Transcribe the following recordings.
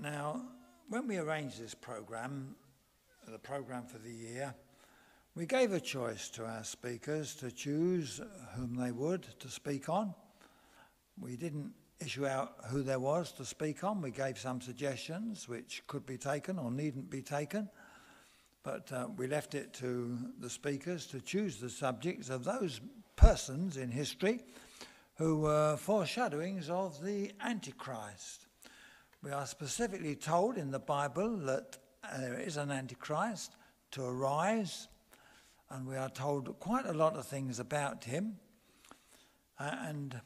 Now, when we arranged this program, the program for the year, we gave a choice to our speakers to choose whom they would to speak on. We didn't issue out who there was to speak on. We gave some suggestions which could be taken or needn't be taken. But uh, we left it to the speakers to choose the subjects of those persons in history who were foreshadowings of the Antichrist. We are specifically told in the Bible that there is an Antichrist to arise, and we are told quite a lot of things about him. Uh, and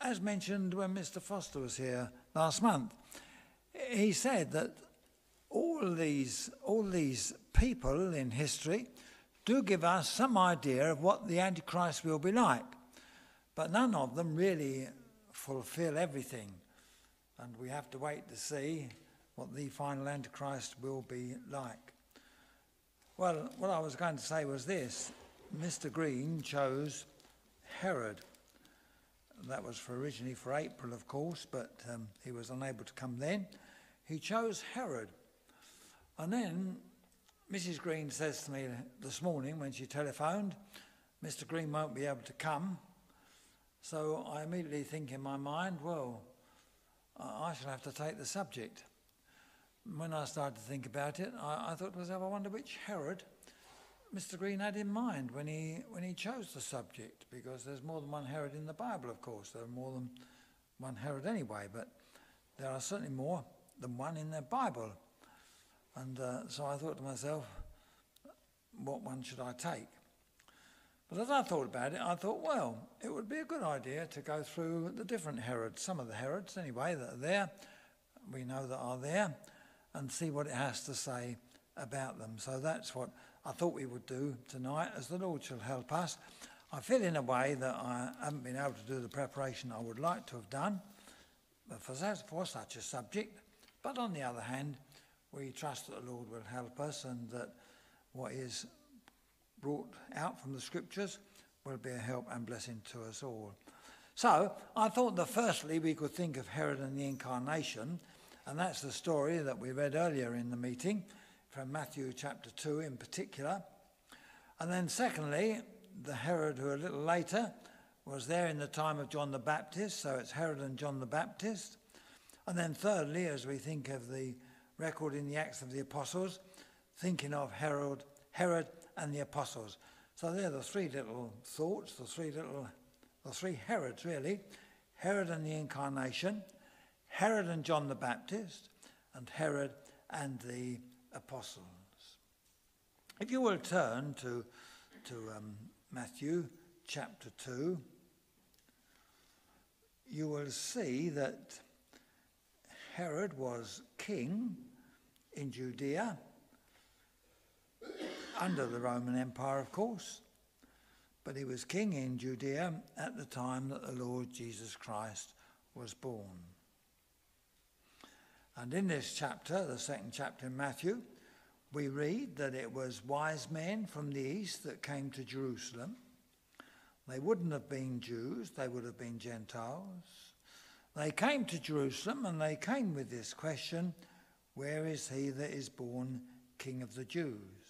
as mentioned when Mr. Foster was here last month, he said that all these, all these people in history do give us some idea of what the Antichrist will be like, but none of them really fulfill everything. And we have to wait to see what the final Antichrist will be like. Well, what I was going to say was this Mr. Green chose Herod. That was for originally for April, of course, but um, he was unable to come then. He chose Herod. And then Mrs. Green says to me this morning when she telephoned, Mr. Green won't be able to come. So I immediately think in my mind, well, I shall have to take the subject. When I started to think about it, I, I thought to myself, I wonder which Herod Mr. Green had in mind when he, when he chose the subject, because there's more than one Herod in the Bible, of course. There are more than one Herod anyway, but there are certainly more than one in the Bible. And uh, so I thought to myself, what one should I take? But as I thought about it, I thought, well, it would be a good idea to go through the different Herods, some of the Herods anyway, that are there, we know that are there, and see what it has to say about them. So that's what I thought we would do tonight, as the Lord shall help us. I feel in a way that I haven't been able to do the preparation I would like to have done for, for such a subject, but on the other hand, we trust that the Lord will help us and that what is brought out from the scriptures will be a help and blessing to us all. So I thought that firstly we could think of Herod and the incarnation, and that's the story that we read earlier in the meeting from Matthew chapter 2 in particular. And then secondly, the Herod who a little later was there in the time of John the Baptist, so it's Herod and John the Baptist. And then thirdly, as we think of the record in the Acts of the Apostles, thinking of Herod, Herod and the Apostles. So they're the three little thoughts, the three little, the three Herods really. Herod and the Incarnation, Herod and John the Baptist, and Herod and the Apostles. If you will turn to, to um, Matthew chapter 2, you will see that Herod was king in Judea, under the Roman Empire, of course, but he was king in Judea at the time that the Lord Jesus Christ was born. And in this chapter, the second chapter in Matthew, we read that it was wise men from the east that came to Jerusalem. They wouldn't have been Jews, they would have been Gentiles. They came to Jerusalem and they came with this question where is he that is born King of the Jews?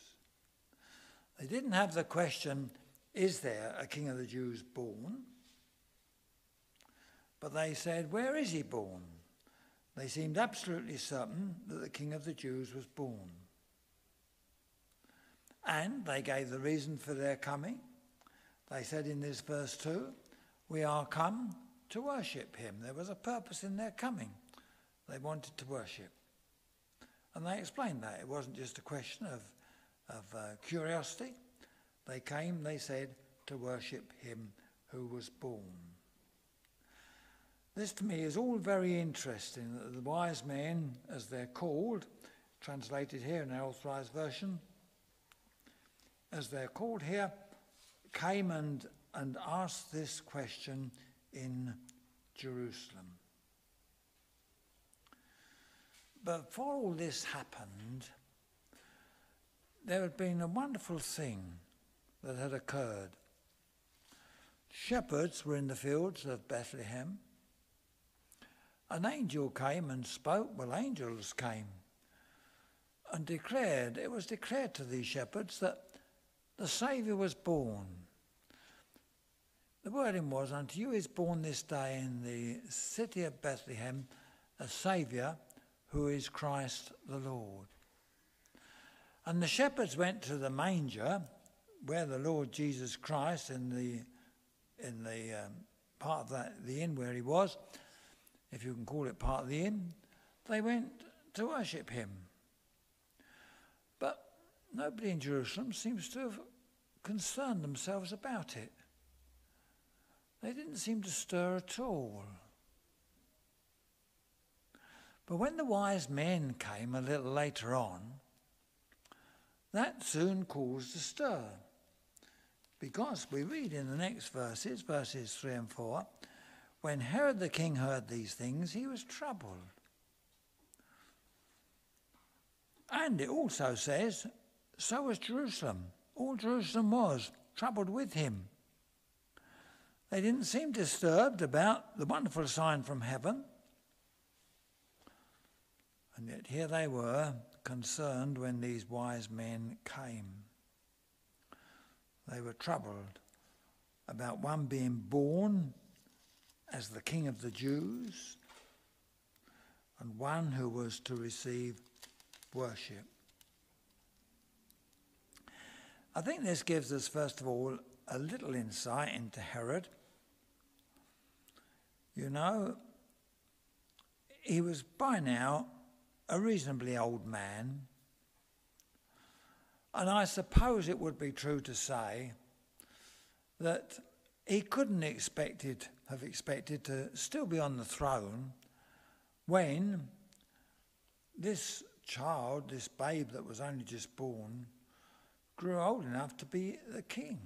They didn't have the question, Is there a King of the Jews born? But they said, Where is he born? They seemed absolutely certain that the King of the Jews was born. And they gave the reason for their coming. They said in this verse 2, We are come to worship him. There was a purpose in their coming. They wanted to worship. And they explained that. It wasn't just a question of, of uh, curiosity. They came, they said, to worship him who was born. This to me is all very interesting the wise men, as they're called, translated here in our authorized version, as they're called here, came and, and asked this question in Jerusalem. But before all this happened, there had been a wonderful thing that had occurred. Shepherds were in the fields of Bethlehem, an angel came and spoke. Well, angels came and declared, it was declared to these shepherds that the Saviour was born. The wording was, Unto you is born this day in the city of Bethlehem a Saviour who is Christ the Lord. And the shepherds went to the manger where the Lord Jesus Christ in the in the um, part of that the inn where he was, if you can call it part of the inn, they went to worship him. But nobody in Jerusalem seems to have concerned themselves about it. They didn't seem to stir at all. But when the wise men came a little later on, that soon caused a stir. Because we read in the next verses, verses 3 and 4, when Herod the king heard these things, he was troubled. And it also says, so was Jerusalem. All Jerusalem was troubled with him. They didn't seem disturbed about the wonderful sign from heaven. And yet here they were, concerned when these wise men came. They were troubled about one being born as the King of the Jews and one who was to receive worship. I think this gives us, first of all, a little insight into Herod. You know, he was by now a reasonably old man. And I suppose it would be true to say that he couldn't expected, have expected to still be on the throne when this child, this babe that was only just born, grew old enough to be the king.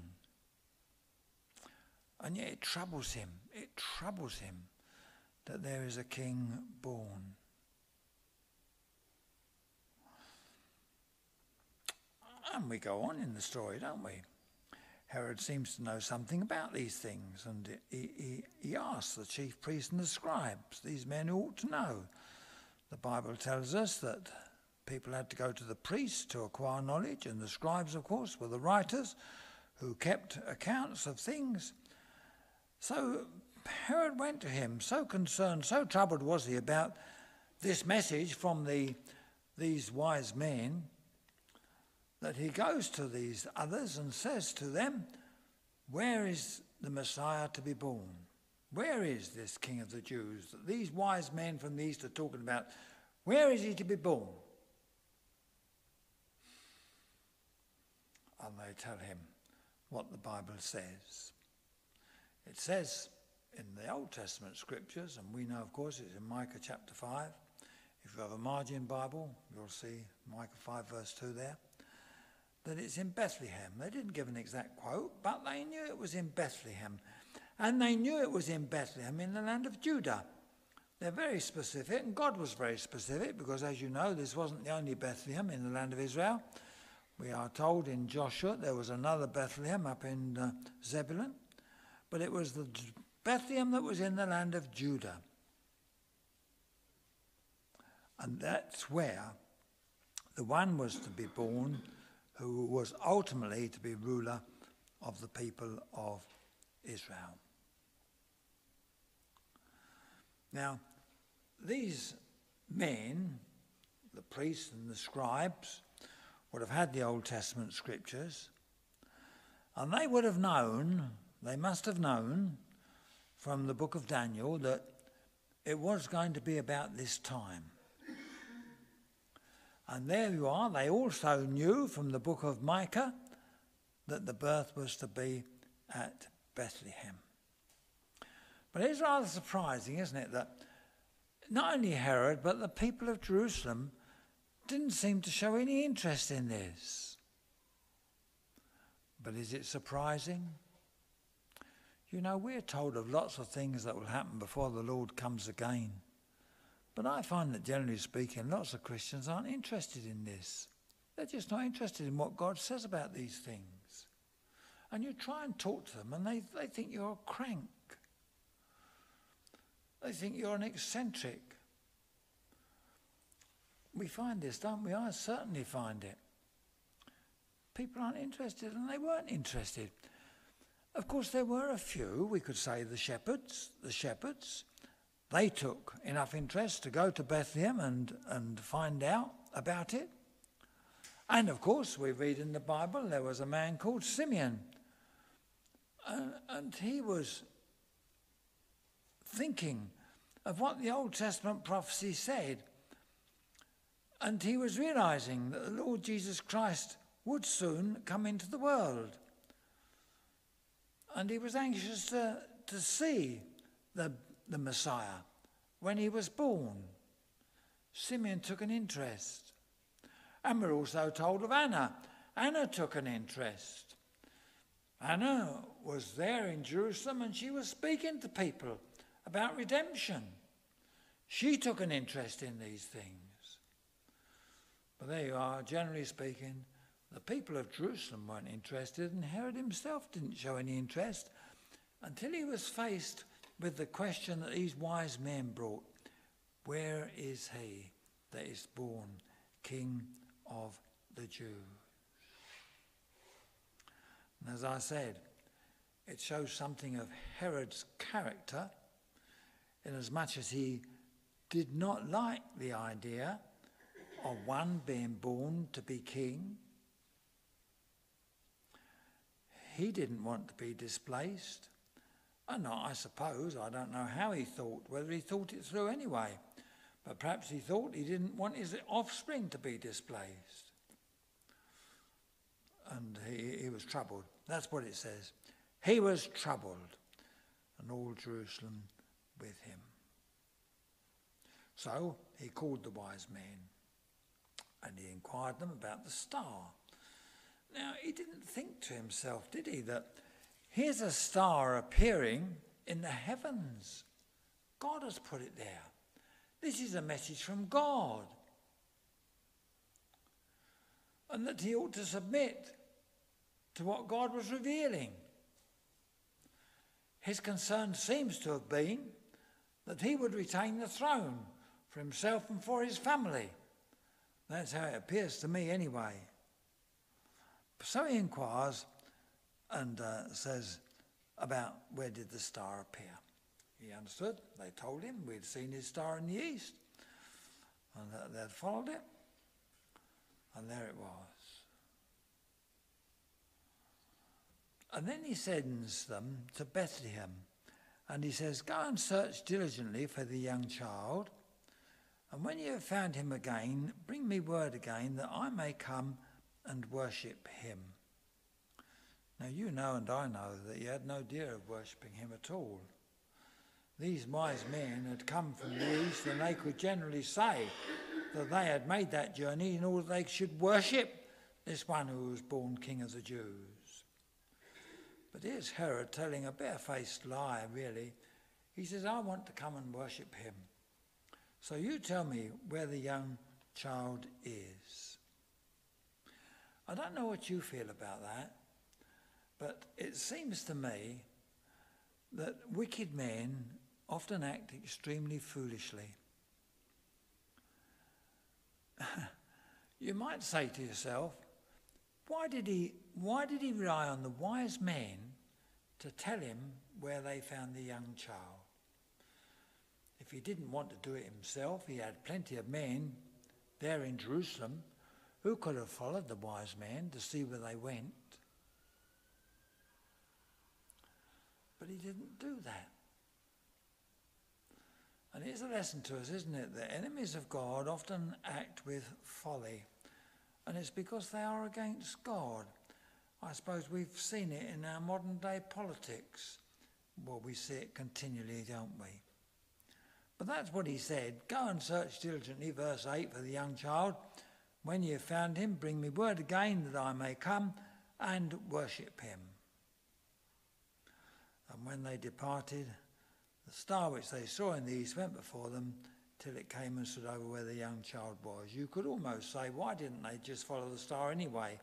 And yet it troubles him, it troubles him that there is a king born. And we go on in the story, don't we? Herod seems to know something about these things, and he, he, he asks the chief priests and the scribes, these men who ought to know. The Bible tells us that people had to go to the priests to acquire knowledge, and the scribes, of course, were the writers who kept accounts of things. So Herod went to him, so concerned, so troubled was he about this message from the, these wise men that he goes to these others and says to them, Where is the Messiah to be born? Where is this King of the Jews that these wise men from the East are talking about? Where is he to be born? And they tell him what the Bible says. It says in the Old Testament scriptures, and we know, of course, it's in Micah chapter 5. If you have a margin Bible, you'll see Micah 5, verse 2 there that it's in Bethlehem. They didn't give an exact quote, but they knew it was in Bethlehem. And they knew it was in Bethlehem in the land of Judah. They're very specific, and God was very specific because, as you know, this wasn't the only Bethlehem in the land of Israel. We are told in Joshua there was another Bethlehem up in uh, Zebulun, but it was the Bethlehem that was in the land of Judah. And that's where the one was to be born who was ultimately to be ruler of the people of Israel. Now, these men, the priests and the scribes, would have had the Old Testament scriptures, and they would have known, they must have known from the book of Daniel that it was going to be about this time. And there you are. They also knew from the book of Micah that the birth was to be at Bethlehem. But it's rather surprising, isn't it, that not only Herod, but the people of Jerusalem didn't seem to show any interest in this. But is it surprising? You know, we're told of lots of things that will happen before the Lord comes again. But I find that generally speaking, lots of Christians aren't interested in this. They're just not interested in what God says about these things. And you try and talk to them, and they, they think you're a crank. They think you're an eccentric. We find this, don't we? I certainly find it. People aren't interested, and they weren't interested. Of course, there were a few, we could say the shepherds, the shepherds. They took enough interest to go to Bethlehem and, and find out about it. And of course, we read in the Bible there was a man called Simeon. And, and he was thinking of what the Old Testament prophecy said. And he was realizing that the Lord Jesus Christ would soon come into the world. And he was anxious to, to see the, the Messiah when he was born. Simeon took an interest. And we're also told of Anna. Anna took an interest. Anna was there in Jerusalem and she was speaking to people about redemption. She took an interest in these things. But there you are, generally speaking, the people of Jerusalem weren't interested, and Herod himself didn't show any interest until he was faced with the question that these wise men brought Where is he that is born King of the Jews? And as I said, it shows something of Herod's character, inasmuch as he did not like the idea of one being born to be king. He didn't want to be displaced. And I suppose, I don't know how he thought, whether he thought it through anyway, but perhaps he thought he didn't want his offspring to be displaced. And he, he was troubled. That's what it says. He was troubled, and all Jerusalem with him. So he called the wise men and he inquired them about the star. Now, he didn't think to himself, did he, that here's a star appearing in the heavens. God has put it there. This is a message from God. And that he ought to submit to what God was revealing. His concern seems to have been that he would retain the throne for himself and for his family. That's how it appears to me, anyway. So he inquires and uh, says about where did the star appear. He understood. They told him we'd seen his star in the east, and they'd followed it, and there it was. And then he sends them to Bethlehem, and he says, Go and search diligently for the young child, and when you have found him again, bring me word again that I may come and worship him. Now, you know and I know that he had no idea of worshipping him at all. These wise men had come from the east, and they could generally say that they had made that journey in order they should worship this one who was born King of the Jews. But here's Herod telling a barefaced lie, really. He says, I want to come and worship him. So you tell me where the young child is. I don't know what you feel about that, but it seems to me that wicked men often act extremely foolishly. you might say to yourself, why did he why did he rely on the wise men to tell him where they found the young child? If he didn't want to do it himself, he had plenty of men there in Jerusalem who could have followed the wise man to see where they went? But he didn't do that. And it's a lesson to us, isn't it? The enemies of God often act with folly. And it's because they are against God. I suppose we've seen it in our modern day politics. Well, we see it continually, don't we? But that's what he said. Go and search diligently, verse 8, for the young child. When you have found him, bring me word again that I may come and worship him. And when they departed, the star which they saw in the east went before them till it came and stood over where the young child was. You could almost say, why didn't they just follow the star anyway?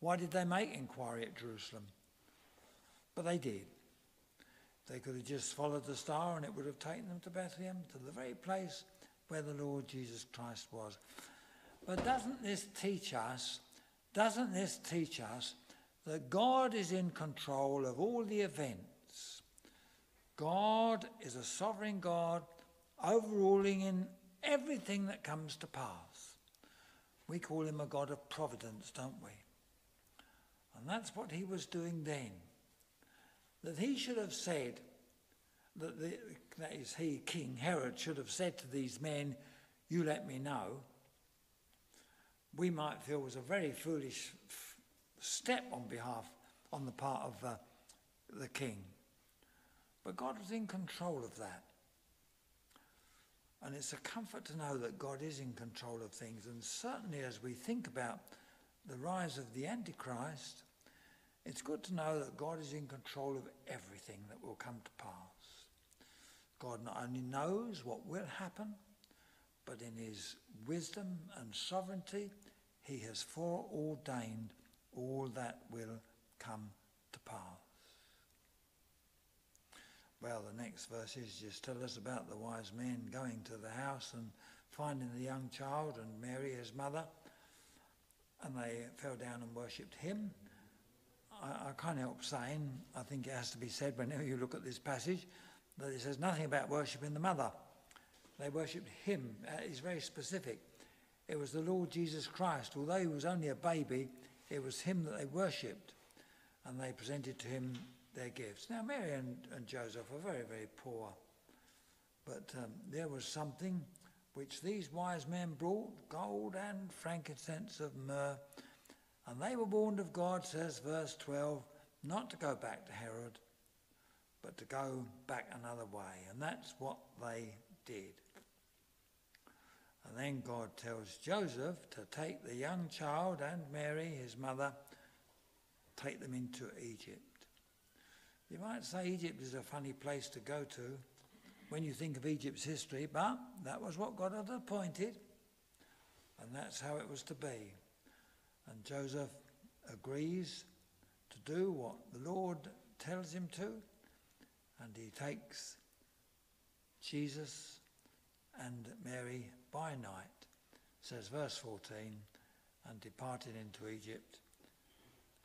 Why did they make inquiry at Jerusalem? But they did. They could have just followed the star and it would have taken them to Bethlehem, to the very place where the Lord Jesus Christ was. But doesn't this teach us, doesn't this teach us that God is in control of all the events? God is a sovereign God, overruling in everything that comes to pass. We call him a God of providence, don't we? And that's what he was doing then. That he should have said, that, the, that is, he, King Herod, should have said to these men, You let me know, we might feel was a very foolish step on behalf, on the part of uh, the king. But God was in control of that. And it's a comfort to know that God is in control of things. And certainly as we think about the rise of the Antichrist, it's good to know that God is in control of everything that will come to pass. God not only knows what will happen, but in his wisdom and sovereignty, he has foreordained all that will come to pass. The next verse is just tell us about the wise men going to the house and finding the young child and Mary, his mother, and they fell down and worshipped him. I, I can't help saying, I think it has to be said whenever you look at this passage, that it says nothing about worshipping the mother. They worshipped him. It's very specific. It was the Lord Jesus Christ. Although he was only a baby, it was him that they worshipped. And they presented to him their gifts. Now, Mary and, and Joseph were very, very poor. But um, there was something which these wise men brought gold and frankincense of myrrh. And they were warned of God, says verse 12, not to go back to Herod, but to go back another way. And that's what they did. And then God tells Joseph to take the young child and Mary, his mother, take them into Egypt. You might say Egypt is a funny place to go to when you think of Egypt's history, but that was what God had appointed, and that's how it was to be. And Joseph agrees to do what the Lord tells him to, and he takes Jesus and Mary by night, says verse 14, and departed into Egypt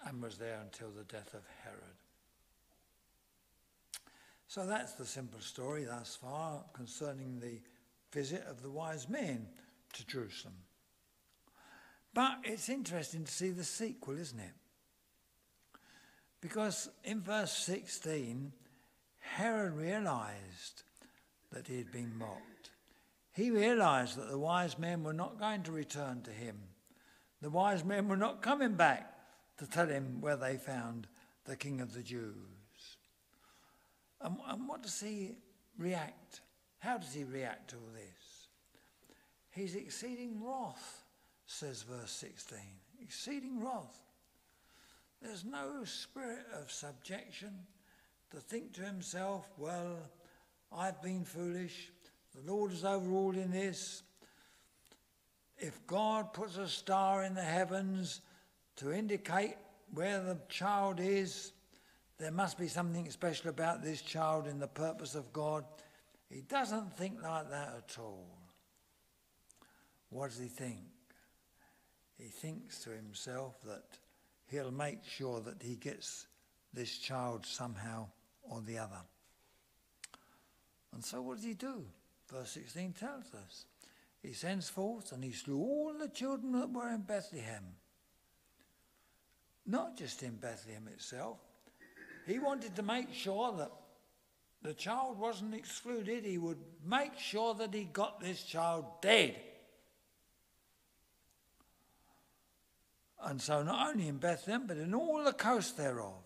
and was there until the death of Herod. So that's the simple story thus far concerning the visit of the wise men to Jerusalem. But it's interesting to see the sequel, isn't it? Because in verse 16, Herod realized that he had been mocked. He realized that the wise men were not going to return to him. The wise men were not coming back to tell him where they found the king of the Jews. And, and what does he react? How does he react to all this? He's exceeding wrath, says verse 16. Exceeding wrath. There's no spirit of subjection to think to himself, well, I've been foolish. The Lord is overruled in this. If God puts a star in the heavens to indicate where the child is, there must be something special about this child in the purpose of God. He doesn't think like that at all. What does he think? He thinks to himself that he'll make sure that he gets this child somehow or the other. And so what does he do? Verse 16 tells us. He sends forth and he slew all the children that were in Bethlehem. Not just in Bethlehem itself, he wanted to make sure that the child wasn't excluded. He would make sure that he got this child dead. And so, not only in Bethlehem, but in all the coast thereof.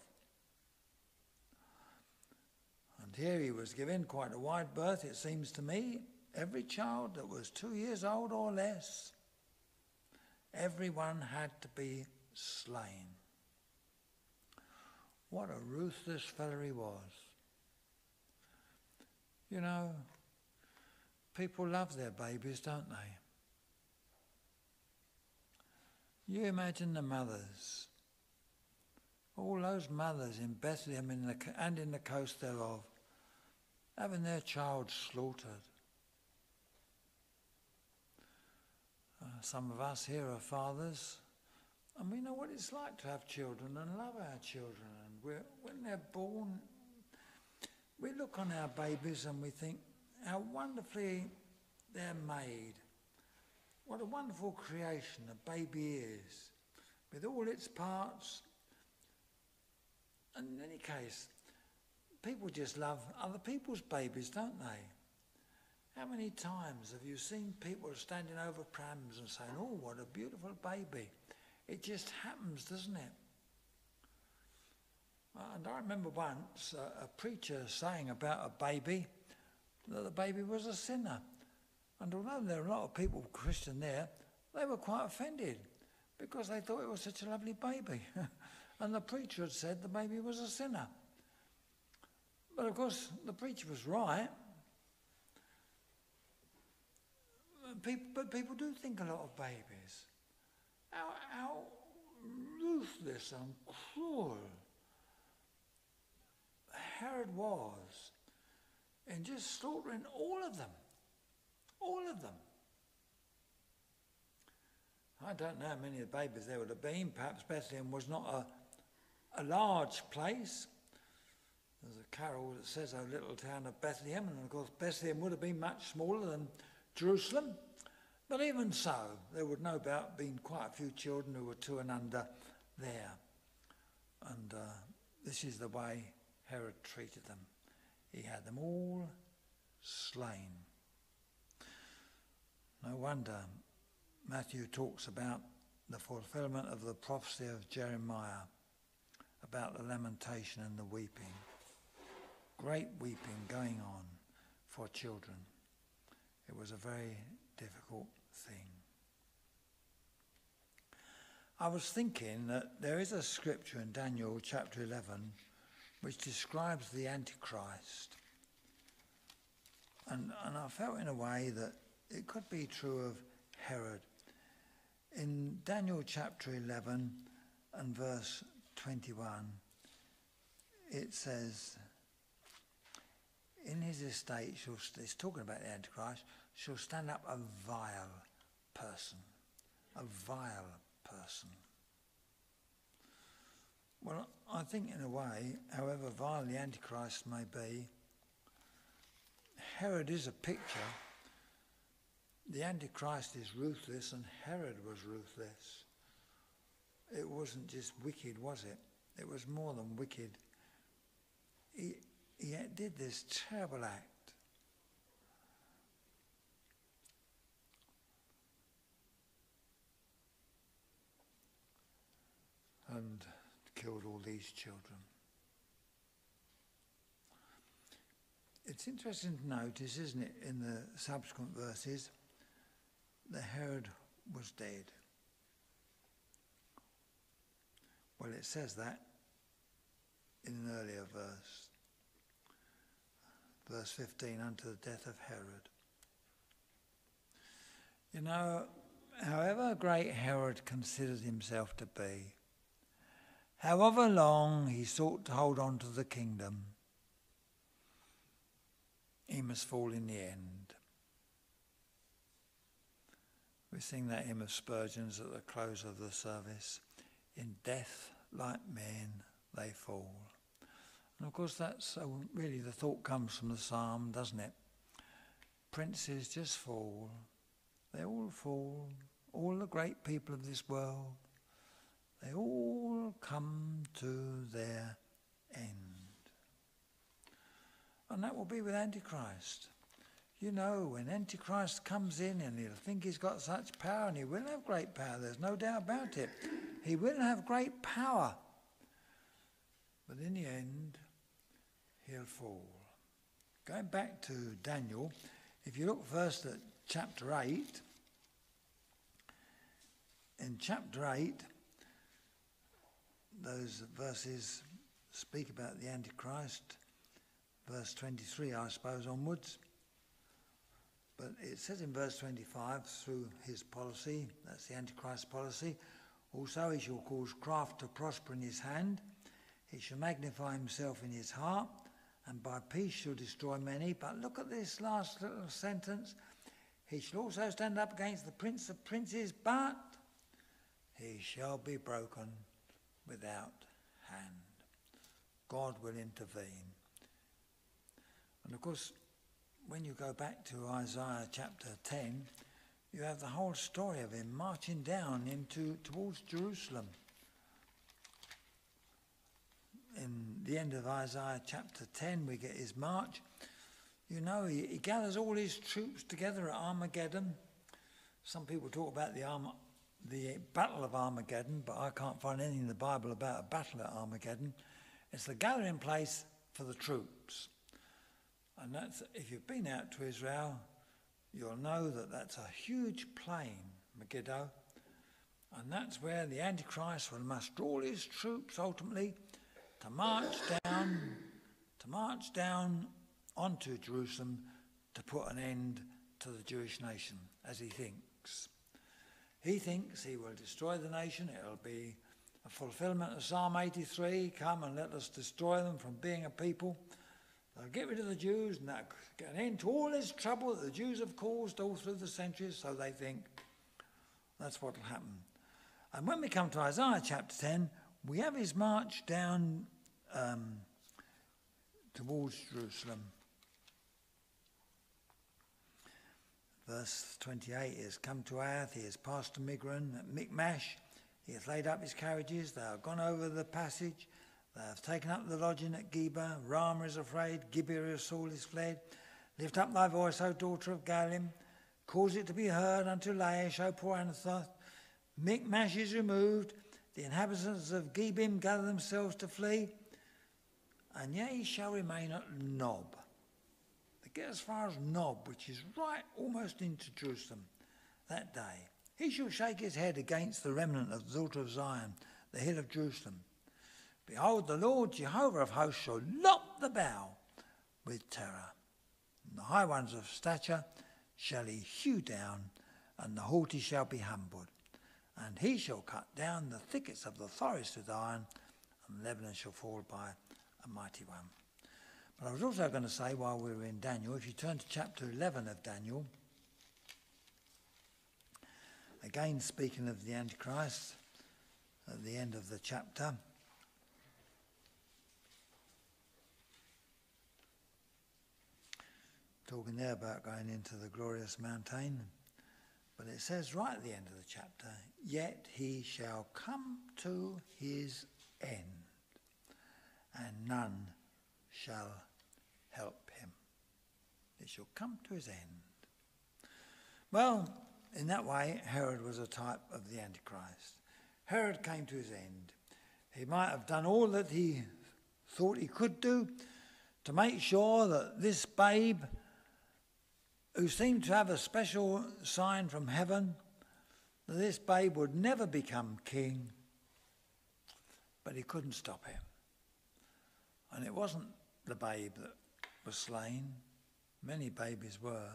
And here he was given quite a wide berth, it seems to me. Every child that was two years old or less, everyone had to be slain. What a ruthless fellow he was. You know, people love their babies, don't they? You imagine the mothers, all those mothers in Bethlehem in the, and in the coast thereof, having their child slaughtered. Uh, some of us here are fathers, and we know what it's like to have children and love our children. We're, when they're born, we look on our babies and we think how wonderfully they're made. What a wonderful creation a baby is, with all its parts. And in any case, people just love other people's babies, don't they? How many times have you seen people standing over prams and saying, oh, what a beautiful baby? It just happens, doesn't it? And I remember once a, a preacher saying about a baby that the baby was a sinner. And although there were a lot of people Christian there, they were quite offended because they thought it was such a lovely baby. and the preacher had said the baby was a sinner. But of course, the preacher was right. People, but people do think a lot of babies. How, how ruthless and cruel Herod was in just slaughtering all of them. All of them. I don't know how many of the babies there would have been. Perhaps Bethlehem was not a, a large place. There's a carol that says, "O little town of Bethlehem," and of course Bethlehem would have been much smaller than Jerusalem. But even so, there would no doubt been quite a few children who were two and under there. And uh, this is the way Herod treated them. He had them all slain. No wonder Matthew talks about the fulfillment of the prophecy of Jeremiah about the lamentation and the weeping. Great weeping going on for children. It was a very difficult thing. I was thinking that there is a scripture in Daniel chapter 11 which describes the Antichrist. And, and I felt in a way that it could be true of Herod. In Daniel chapter 11 and verse 21, it says, In his estate, it's talking about the Antichrist, shall stand up a vile person. A vile person. Well, I think in a way, however vile the Antichrist may be, Herod is a picture. The Antichrist is ruthless and Herod was ruthless. It wasn't just wicked, was it? It was more than wicked. He, he did this terrible act. And killed all these children. It's interesting to notice, isn't it, in the subsequent verses, that Herod was dead. Well, it says that in an earlier verse, verse 15, unto the death of Herod. You know, however great Herod considered himself to be, However long he sought to hold on to the kingdom, he must fall in the end. We sing that hymn of Spurgeon's at the close of the service. In death, like men, they fall. And of course, that's uh, really the thought comes from the psalm, doesn't it? Princes just fall. They all fall. All the great people of this world they all come to their end. And that will be with Antichrist. You know, when Antichrist comes in and he'll think he's got such power, and he will have great power, there's no doubt about it. He will have great power. But in the end, he'll fall. Going back to Daniel, if you look first at chapter 8, in chapter 8, those verses speak about the Antichrist, verse 23, I suppose, onwards. But it says in verse 25, through his policy, that's the Antichrist policy, also he shall cause craft to prosper in his hand, he shall magnify himself in his heart, and by peace shall destroy many. But look at this last little sentence. He shall also stand up against the prince of princes, but he shall be broken without hand. God will intervene. And of course, when you go back to Isaiah chapter 10, you have the whole story of him marching down into towards Jerusalem. In the end of Isaiah chapter 10, we get his march. You know, he, he gathers all his troops together at Armageddon. Some people talk about the, Arma, the Battle of Armageddon, but I can't find anything in the Bible about a battle at Armageddon. It's the gathering place for the troops. And that's, if you've been out to Israel, you'll know that that's a huge plain, Megiddo. And that's where the Antichrist will muster all his troops ultimately to march down, to march down onto Jerusalem to put an end to the Jewish nation, as he thinks. He thinks he will destroy the nation. It'll be a fulfillment of Psalm 83 come and let us destroy them from being a people. They'll get rid of the Jews and that get an end to all this trouble that the Jews have caused all through the centuries, so they think that's what will happen. And when we come to Isaiah chapter 10, we have his march down um, towards Jerusalem. Verse 28 he has come to Aiath, he has passed to Migron, at Michmash, he hath laid up his carriages, they are gone over the passage, they have taken up the lodging at Geba. Ramah is afraid. Gibeah of Saul is fled. Lift up thy voice, O daughter of Gallim, Cause it to be heard unto Laish, O poor Anathoth. Michmash is removed. The inhabitants of Gebim gather themselves to flee. And yet he shall remain at Nob. Get as far as Nob, which is right almost into Jerusalem that day. He shall shake his head against the remnant of the daughter of Zion, the hill of Jerusalem. Behold, the Lord Jehovah of hosts shall lop the bough with terror. And the high ones of stature shall he hew down, and the haughty shall be humbled. And he shall cut down the thickets of the forest with iron, and Lebanon shall fall by a mighty one. But I was also going to say, while we were in Daniel, if you turn to chapter 11 of Daniel, again speaking of the Antichrist, at the end of the chapter, talking there about going into the glorious mountain. But it says right at the end of the chapter, yet he shall come to his end, and none shall. He shall come to his end. Well, in that way, Herod was a type of the Antichrist. Herod came to his end. He might have done all that he thought he could do to make sure that this babe who seemed to have a special sign from heaven that this babe would never become king, but he couldn't stop him. And it wasn't the babe that was slain, many babies were,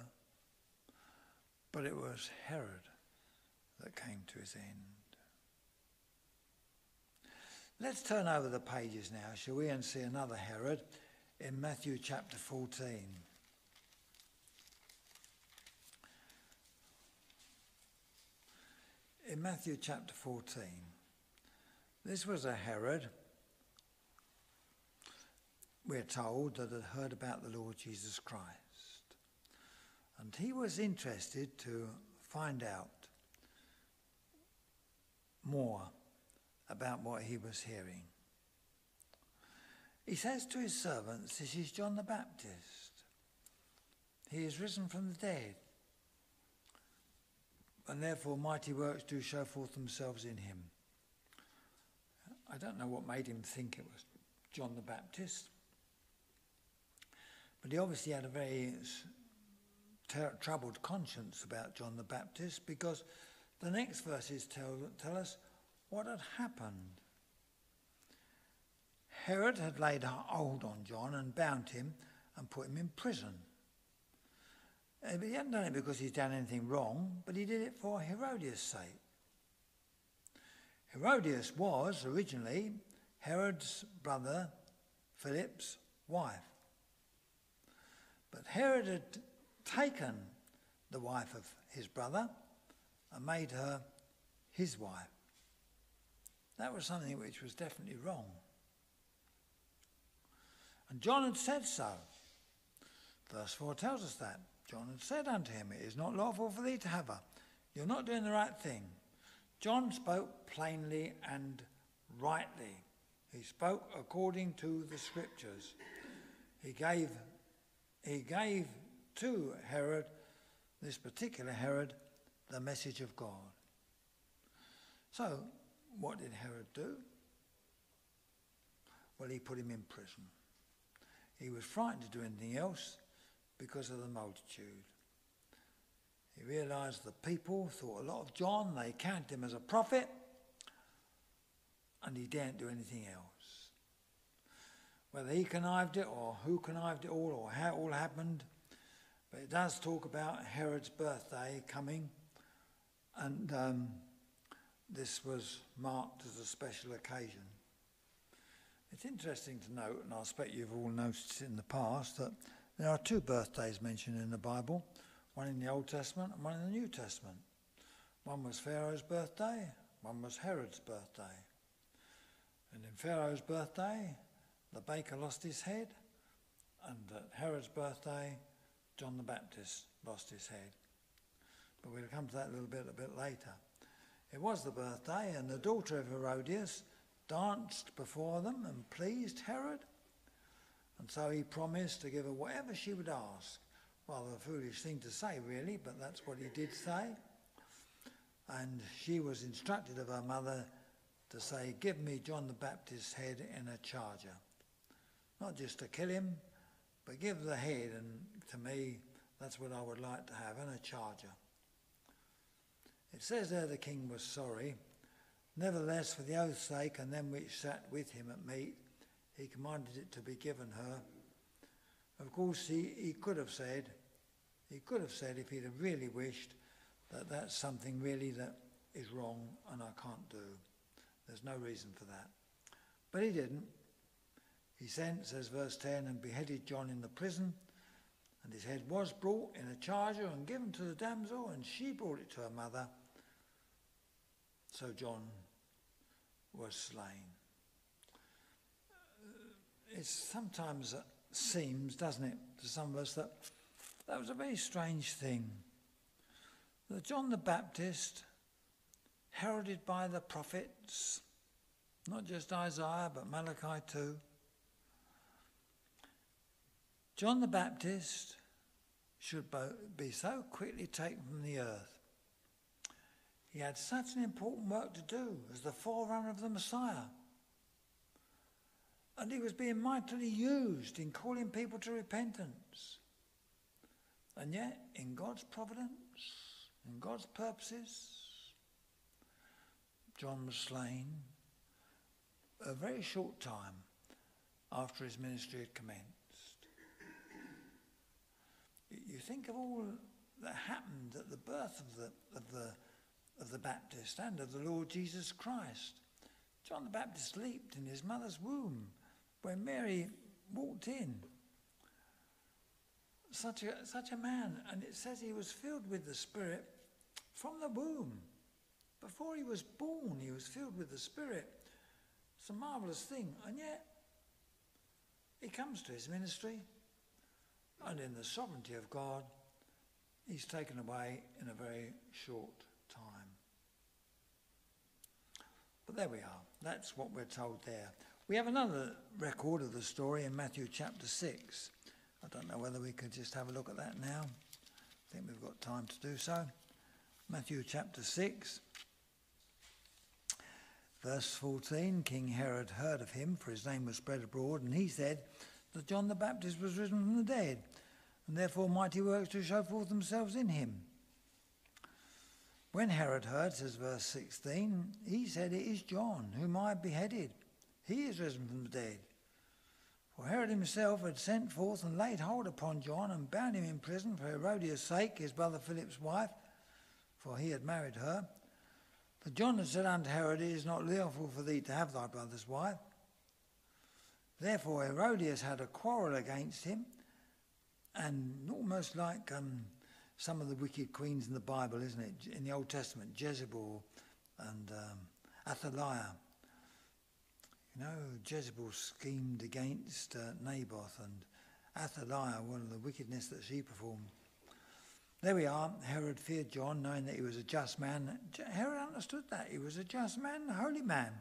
but it was Herod that came to his end. Let's turn over the pages now, shall we, and see another Herod in Matthew chapter 14. in Matthew chapter 14, this was a Herod, we're told, that had heard about the Lord Jesus Christ. And he was interested to find out more about what he was hearing. He says to his servants, This is John the Baptist. He is risen from the dead and therefore mighty works do show forth themselves in him. I don't know what made him think it was John the Baptist, but he obviously had a very ter- troubled conscience about John the Baptist because the next verses tell, tell us what had happened. Herod had laid hold on John and bound him and put him in prison. But he hadn't done it because he'd done anything wrong, but he did it for Herodias' sake. Herodias was originally Herod's brother Philip's wife. But Herod had taken the wife of his brother and made her his wife. That was something which was definitely wrong. And John had said so. Verse 4 tells us that. John had said unto him, It is not lawful for thee to have her. You're not doing the right thing. John spoke plainly and rightly. He spoke according to the scriptures. He gave, he gave to Herod, this particular Herod, the message of God. So, what did Herod do? Well, he put him in prison. He was frightened to do anything else because of the multitude. He realized the people thought a lot of John, they counted him as a prophet, and he daren't do anything else. Whether he connived it or who connived it all or how it all happened, but it does talk about Herod's birthday coming, and um, this was marked as a special occasion. It's interesting to note, and I expect you've all noticed in the past, that there are two birthdays mentioned in the Bible one in the Old Testament and one in the New Testament. One was Pharaoh's birthday, one was Herod's birthday. And in Pharaoh's birthday, the baker lost his head, and at Herod's birthday, John the Baptist lost his head. But we'll come to that a little bit a bit later. It was the birthday, and the daughter of Herodias danced before them and pleased Herod. And so he promised to give her whatever she would ask. Rather a foolish thing to say, really, but that's what he did say. And she was instructed of her mother to say, Give me John the Baptist's head in a charger. Not just to kill him, but give the head, and to me, that's what I would like to have, in a charger. It says there the king was sorry. Nevertheless, for the oath's sake, and them which sat with him at meat, he commanded it to be given her. Of course, he, he could have said, he could have said, if he'd have really wished, that that's something really that is wrong and I can't do. There's no reason for that. But he didn't. He sent, says verse 10, and beheaded John in the prison. And his head was brought in a charger and given to the damsel, and she brought it to her mother. So John was slain. Uh, it sometimes seems, doesn't it, to some of us that that was a very strange thing. That John the Baptist, heralded by the prophets, not just Isaiah, but Malachi too, John the Baptist should be so quickly taken from the earth. He had such an important work to do as the forerunner of the Messiah. And he was being mightily used in calling people to repentance. And yet, in God's providence, in God's purposes, John was slain a very short time after his ministry had commenced. You think of all that happened at the birth of the, of the, of the Baptist and of the Lord Jesus Christ. John the Baptist leaped in his mother's womb when Mary walked in. Such a, such a man, and it says he was filled with the Spirit from the womb. Before he was born, he was filled with the Spirit. It's a marvelous thing, and yet he comes to his ministry, and in the sovereignty of God, he's taken away in a very short time. But there we are. That's what we're told there. We have another record of the story in Matthew chapter 6. I don't know whether we could just have a look at that now. I think we've got time to do so. Matthew chapter 6, verse 14 King Herod heard of him, for his name was spread abroad, and he said that John the Baptist was risen from the dead, and therefore mighty works to show forth themselves in him. When Herod heard, says verse 16, he said, It is John, whom I beheaded. He is risen from the dead. For Herod himself had sent forth and laid hold upon John and bound him in prison for Herodias' sake, his brother Philip's wife, for he had married her. But John had said unto Herod, It is not lawful for thee to have thy brother's wife. Therefore Herodias had a quarrel against him, and almost like um, some of the wicked queens in the Bible, isn't it? In the Old Testament, Jezebel and um, Athaliah. You know, Jezebel schemed against uh, Naboth and Athaliah, one of the wickedness that she performed. There we are. Herod feared John, knowing that he was a just man. Herod understood that. He was a just man, a holy man.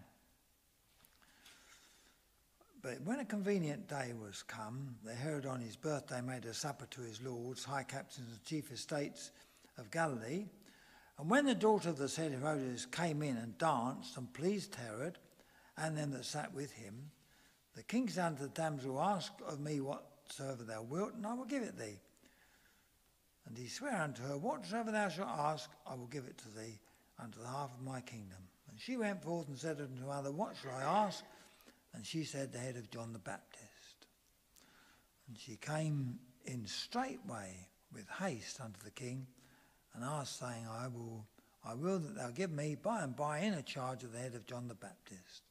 But when a convenient day was come, the Herod on his birthday made a supper to his lords, high captains, and chief estates of Galilee. And when the daughter of the said Herodias came in and danced and pleased Herod and them that sat with him, the king said unto the damsel, Ask of me whatsoever thou wilt, and I will give it thee. And he sware unto her, Whatsoever thou shalt ask, I will give it to thee unto the half of my kingdom. And she went forth and said unto her What shall I ask? And she said, The head of John the Baptist. And she came in straightway with haste unto the king and asked, saying, I will, I will that thou give me by and by in a charge of the head of John the Baptist.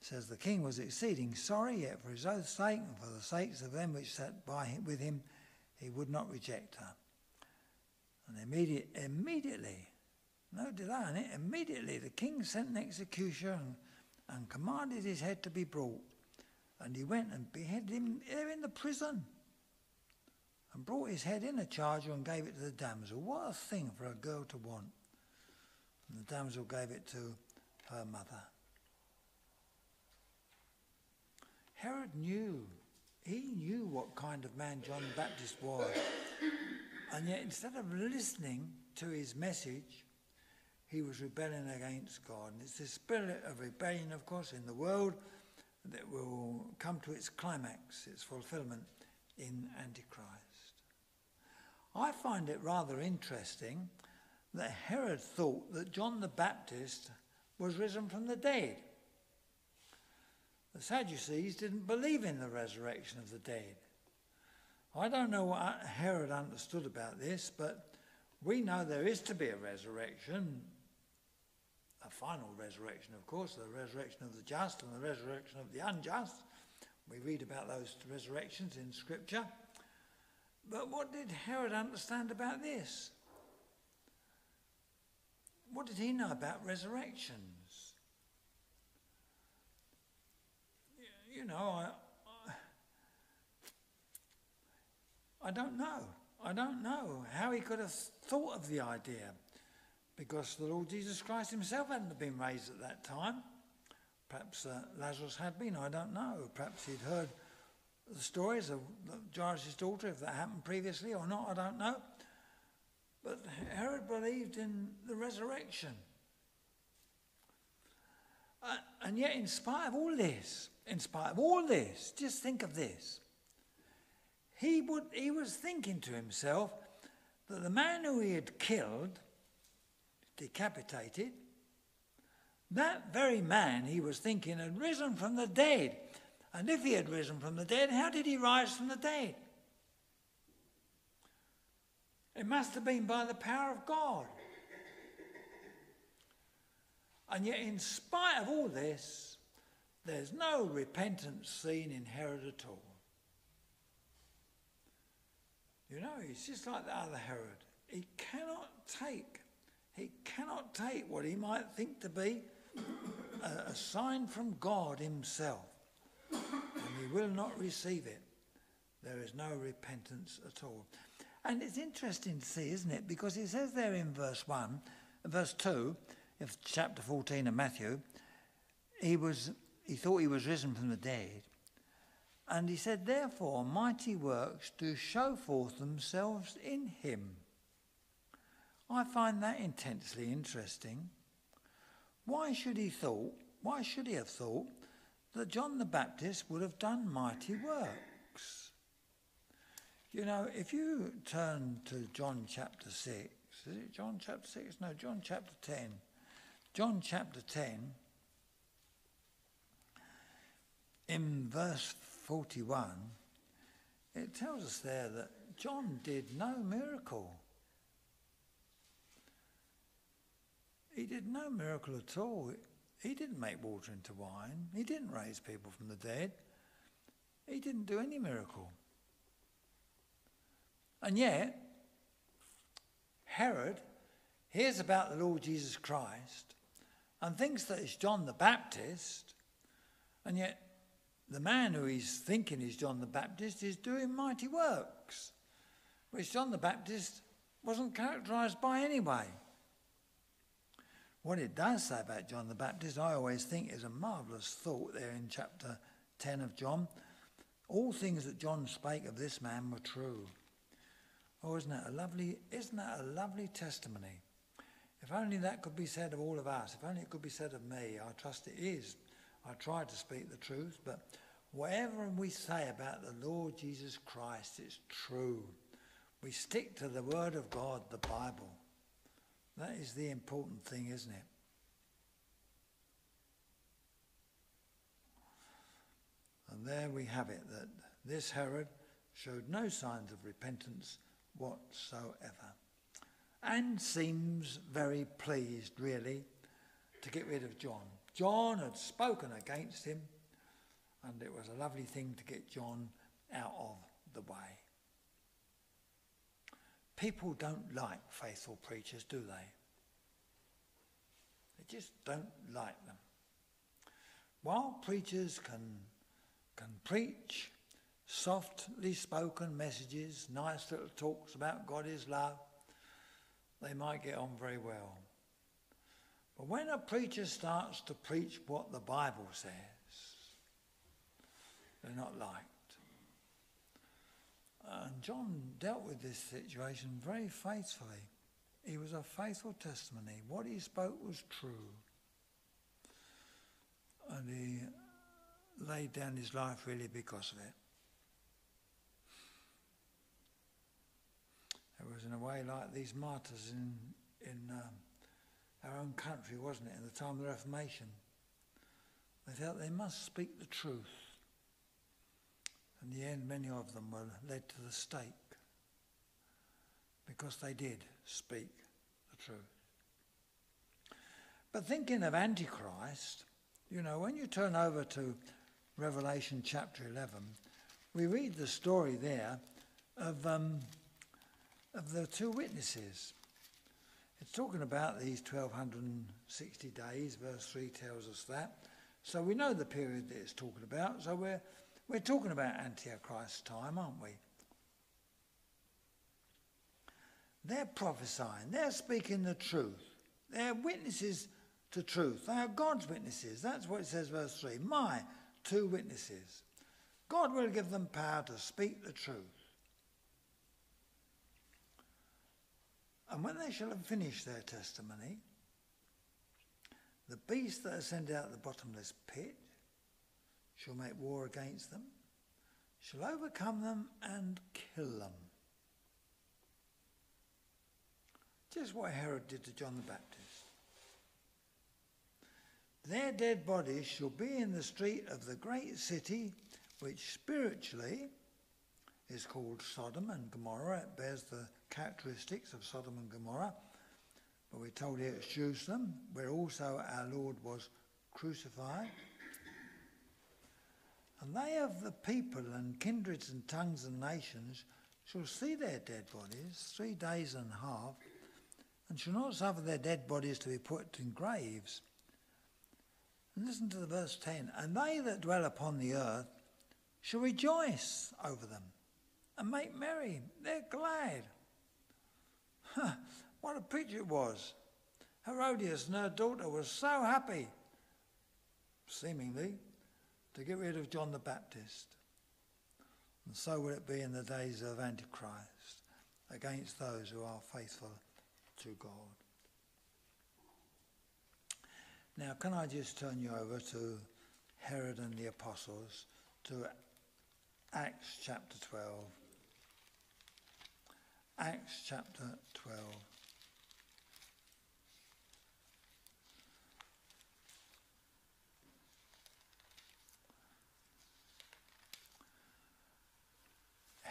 Says the king was exceeding sorry, yet for his oath's sake and for the sakes of them which sat by him, with him, he would not reject her. And immediate, immediately, no delay in it, immediately the king sent an executioner and, and commanded his head to be brought. And he went and beheaded him there in the prison and brought his head in a charger and gave it to the damsel. What a thing for a girl to want. And the damsel gave it to her mother. Herod knew he knew what kind of man John the Baptist was. And yet, instead of listening to his message, he was rebelling against God. And it's the spirit of rebellion, of course, in the world that will come to its climax, its fulfillment in Antichrist. I find it rather interesting that Herod thought that John the Baptist was risen from the dead. The Sadducees didn't believe in the resurrection of the dead. I don't know what Herod understood about this, but we know there is to be a resurrection, a final resurrection, of course, the resurrection of the just and the resurrection of the unjust. We read about those resurrections in Scripture. But what did Herod understand about this? What did he know about resurrections? you know, I, I, I don't know. I don't know how he could have thought of the idea because the Lord Jesus Christ himself hadn't been raised at that time. Perhaps uh, Lazarus had been, I don't know. Perhaps he'd heard the stories of Jairus' daughter, if that happened previously or not, I don't know. But Herod believed in the resurrection. Uh, and yet, in spite of all this, in spite of all this, just think of this. He, would, he was thinking to himself that the man who he had killed, decapitated, that very man, he was thinking, had risen from the dead. And if he had risen from the dead, how did he rise from the dead? It must have been by the power of God. And yet, in spite of all this, there's no repentance seen in Herod at all. You know, he's just like the other Herod. He cannot take, he cannot take what he might think to be a, a sign from God himself. And he will not receive it. There is no repentance at all. And it's interesting to see, isn't it? Because it says there in verse 1, verse 2 of chapter 14 of Matthew, he was he thought he was risen from the dead. And he said, Therefore, mighty works do show forth themselves in him. I find that intensely interesting. Why should he thought, why should he have thought that John the Baptist would have done mighty works? You know, if you turn to John chapter 6, is it John chapter 6? No, John chapter 10. John chapter 10 in verse 41, it tells us there that John did no miracle. He did no miracle at all. He didn't make water into wine. He didn't raise people from the dead. He didn't do any miracle. And yet, Herod hears about the Lord Jesus Christ and thinks that it's John the Baptist, and yet the man who he's thinking is John the Baptist is doing mighty works, which John the Baptist wasn't characterized by anyway. What it does say about John the Baptist, I always think, is a marvellous thought there in chapter 10 of John. All things that John spake of this man were true. Oh, isn't that a lovely, isn't that a lovely testimony? If only that could be said of all of us, if only it could be said of me, I trust it is. I try to speak the truth, but whatever we say about the Lord Jesus Christ, it's true. We stick to the Word of God, the Bible. That is the important thing, isn't it? And there we have it that this Herod showed no signs of repentance whatsoever and seems very pleased, really, to get rid of John. John had spoken against him, and it was a lovely thing to get John out of the way. People don't like faithful preachers, do they? They just don't like them. While preachers can, can preach softly spoken messages, nice little talks about God is love, they might get on very well. But when a preacher starts to preach what the Bible says, they're not liked. And John dealt with this situation very faithfully. He was a faithful testimony. What he spoke was true. And he laid down his life really because of it. It was in a way like these martyrs in, in um, our own country, wasn't it, in the time of the Reformation. They felt they must speak the truth. In the end, many of them were led to the stake because they did speak the truth. But thinking of Antichrist, you know, when you turn over to Revelation chapter 11, we read the story there of, um, of the two witnesses. It's talking about these 1260 days, verse 3 tells us that. So we know the period that it's talking about. So we're, we're talking about Antichrist's time, aren't we? They're prophesying, they're speaking the truth. They're witnesses to truth. They are God's witnesses. That's what it says, verse 3. My two witnesses. God will give them power to speak the truth. And when they shall have finished their testimony, the beast that ascended out of the bottomless pit shall make war against them, shall overcome them and kill them. Just what Herod did to John the Baptist. Their dead bodies shall be in the street of the great city, which spiritually is called Sodom and Gomorrah. It bears the characteristics of Sodom and Gomorrah. But we're told here it's Jerusalem, where also our Lord was crucified. And they of the people and kindreds and tongues and nations shall see their dead bodies three days and a half, and shall not suffer their dead bodies to be put in graves. And listen to the verse 10 And they that dwell upon the earth shall rejoice over them and make merry. They're glad. What a picture it was. Herodias and her daughter were so happy, seemingly, to get rid of John the Baptist. And so will it be in the days of Antichrist against those who are faithful to God. Now, can I just turn you over to Herod and the apostles, to Acts chapter 12. Acts chapter 12.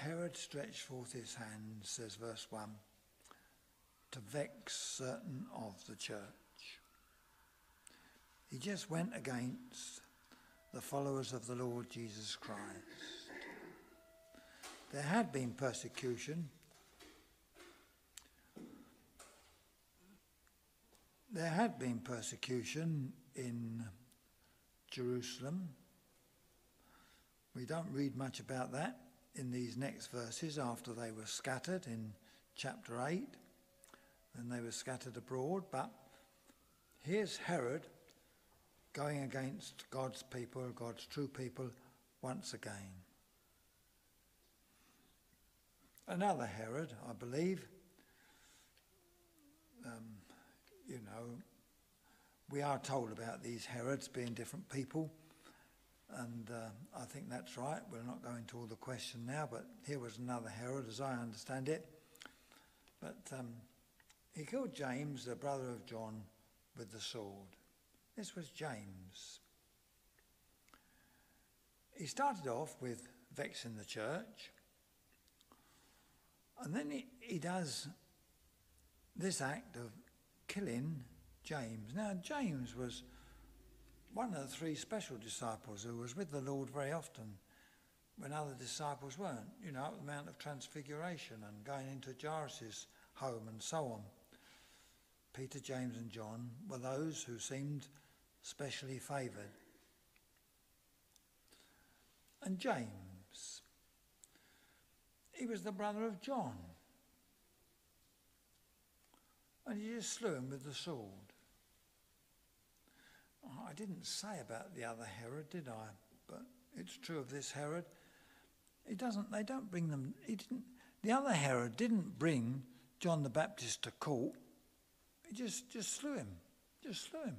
Herod stretched forth his hand, says verse 1, to vex certain of the church. He just went against the followers of the Lord Jesus Christ. There had been persecution. There had been persecution in Jerusalem. We don't read much about that in these next verses after they were scattered in chapter 8 and they were scattered abroad. But here's Herod going against God's people, God's true people, once again. Another Herod, I believe, um, you know, we are told about these Herods being different people, and uh, I think that's right. We'll not go into all the question now, but here was another Herod, as I understand it. But um, he killed James, the brother of John, with the sword. This was James. He started off with vexing the church, and then he, he does this act of killing James. Now, James was one of the three special disciples who was with the Lord very often when other disciples weren't, you know, at the Mount of Transfiguration and going into Jairus' home and so on. Peter, James, and John were those who seemed specially favoured. And James, he was the brother of John. And he just slew him with the sword. Oh, I didn't say about the other Herod, did I? But it's true of this Herod. He doesn't, they don't bring them, he didn't, the other Herod didn't bring John the Baptist to court. He just, just slew him. Just slew him.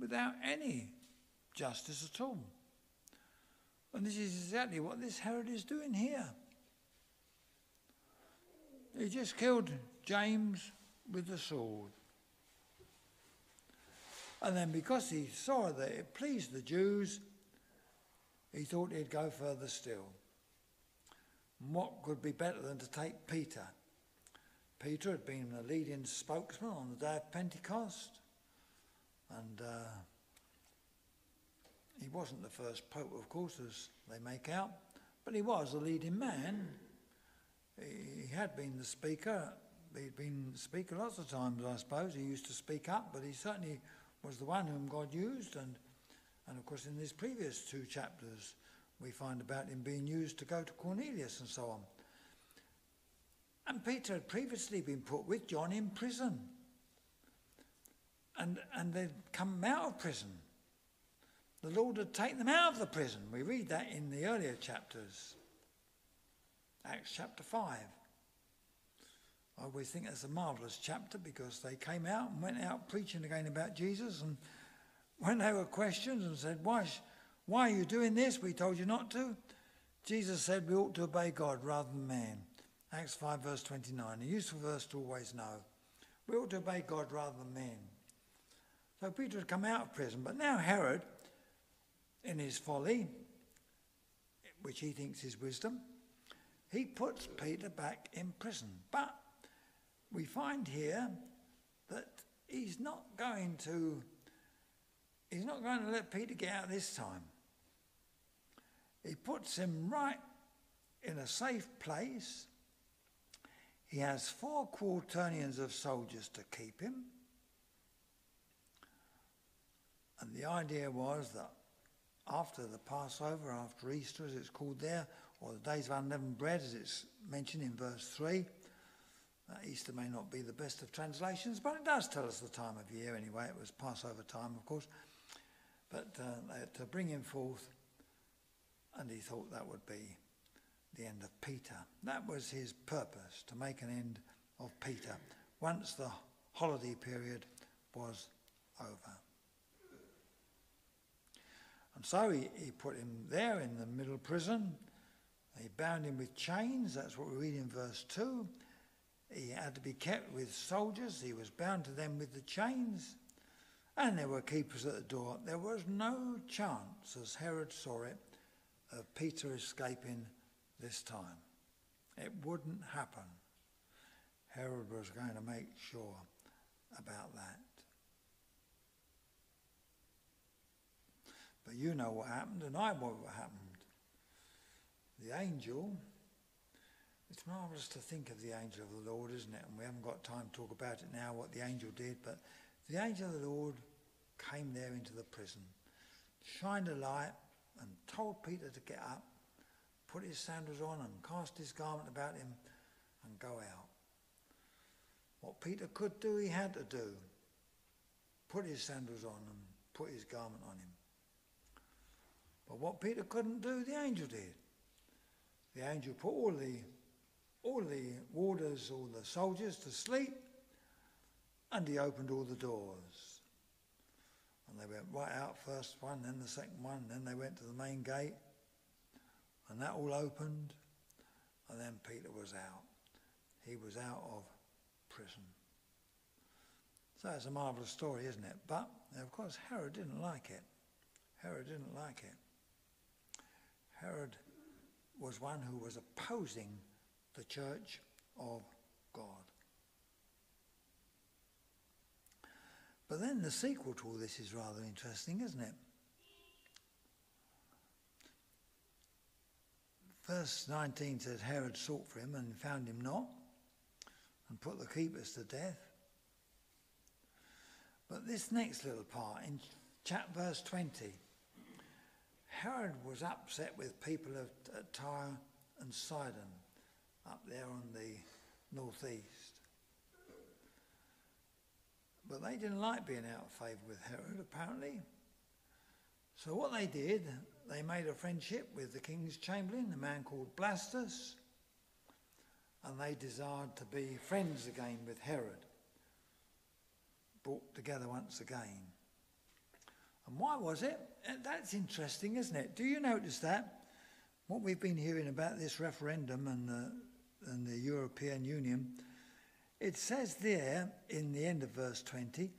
Without any justice at all. And this is exactly what this Herod is doing here. He just killed James with the sword. And then because he saw that it pleased the Jews, he thought he'd go further still. What could be better than to take Peter? Peter had been the leading spokesman on the day of Pentecost. And uh, he wasn't the first pope, of course, as they make out, but he was the leading man. He had been the speaker. He'd been speaker lots of times, I suppose. He used to speak up, but he certainly was the one whom God used. And, and of course, in these previous two chapters, we find about him being used to go to Cornelius and so on. And Peter had previously been put with John in prison. And, and they'd come out of prison. The Lord had taken them out of the prison. We read that in the earlier chapters. Acts chapter 5. I always think that's a marvellous chapter because they came out and went out preaching again about Jesus. And when they were questioned and said, Why, why are you doing this? We told you not to. Jesus said we ought to obey God rather than man. Acts 5, verse 29. A useful verse to always know. We ought to obey God rather than men. So Peter had come out of prison, but now Herod, in his folly, which he thinks is wisdom, he puts Peter back in prison. But we find here that he's not going to he's not going to let Peter get out this time. He puts him right in a safe place. He has four quaternions of soldiers to keep him. And the idea was that after the Passover, after Easter, as it's called there, or the days of unleavened bread, as it's mentioned in verse 3, uh, Easter may not be the best of translations, but it does tell us the time of year anyway. It was Passover time, of course. But uh, to bring him forth, and he thought that would be the end of Peter. That was his purpose, to make an end of Peter once the holiday period was over. And so he, he put him there in the middle prison. He bound him with chains. That's what we read in verse 2. He had to be kept with soldiers. He was bound to them with the chains. And there were keepers at the door. There was no chance, as Herod saw it, of Peter escaping this time. It wouldn't happen. Herod was going to make sure about that. But you know what happened, and I know what happened. The angel It's marvellous to think of the angel of the Lord, isn't it? And we haven't got time to talk about it now, what the angel did, but the angel of the Lord came there into the prison, shined a light, and told Peter to get up, put his sandals on, and cast his garment about him, and go out. What Peter could do, he had to do. Put his sandals on and put his garment on him. But what Peter couldn't do, the angel did. The angel put all the all the warders, all the soldiers to sleep, and he opened all the doors. And they went right out, first one, then the second one, then they went to the main gate, and that all opened, and then Peter was out. He was out of prison. So it's a marvellous story, isn't it? But, of course, Herod didn't like it. Herod didn't like it. Herod was one who was opposing the church of God. But then the sequel to all this is rather interesting, isn't it? Verse 19 says Herod sought for him and found him not, and put the keepers to death. But this next little part, in chapter verse 20, Herod was upset with people of Tyre and Sidon up there on the northeast. But they didn't like being out of favour with Herod, apparently. So what they did, they made a friendship with the king's chamberlain, a man called Blastus, and they desired to be friends again with Herod, brought together once again. And why was it? That's interesting, isn't it? Do you notice that? What we've been hearing about this referendum and the and the European Union, it says there in the end of verse 20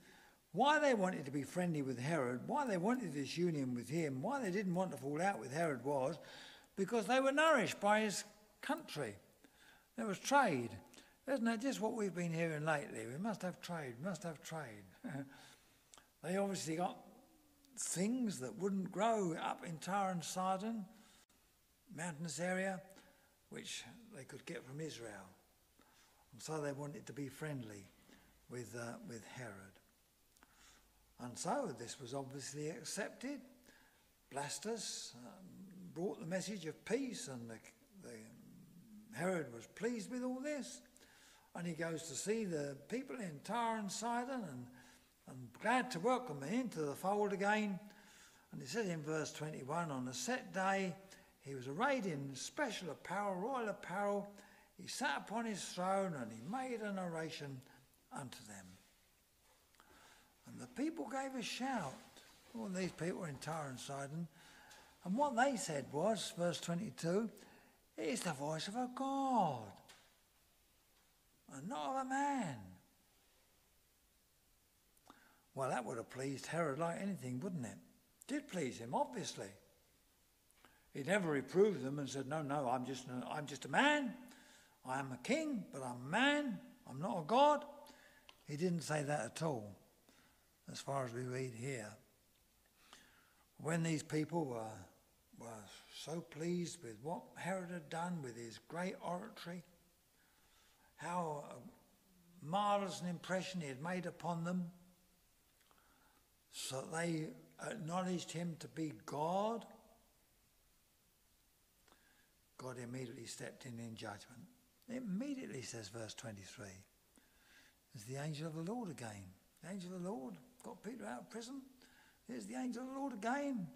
why they wanted to be friendly with Herod, why they wanted this union with him, why they didn't want to fall out with Herod was because they were nourished by his country. There was trade. Isn't that just what we've been hearing lately? We must have trade, we must have trade. they obviously got things that wouldn't grow up in Tyre and Sidon, mountainous area, which they could get from Israel. And so they wanted to be friendly with, uh, with Herod. And so this was obviously accepted. Blastus um, brought the message of peace, and the, the, Herod was pleased with all this. And he goes to see the people in Tyre and Sidon and, and glad to welcome them into the fold again. And he says in verse 21 on a set day, he was arrayed in special apparel, royal apparel. He sat upon his throne and he made an oration unto them. And the people gave a shout. All these people were in Tyre and Sidon. And what they said was, verse 22, it's the voice of a God and not of a man. Well, that would have pleased Herod like anything, wouldn't it? Did please him, obviously. He never reproved them and said, No, no, I'm just, I'm just a man. I am a king, but I'm a man. I'm not a God. He didn't say that at all, as far as we read here. When these people were, were so pleased with what Herod had done with his great oratory, how marvelous an impression he had made upon them, so they acknowledged him to be God God immediately stepped in in judgment. Immediately says, verse 23, there's the angel of the Lord again. The angel of the Lord got Peter out of prison. Here's the angel of the Lord again,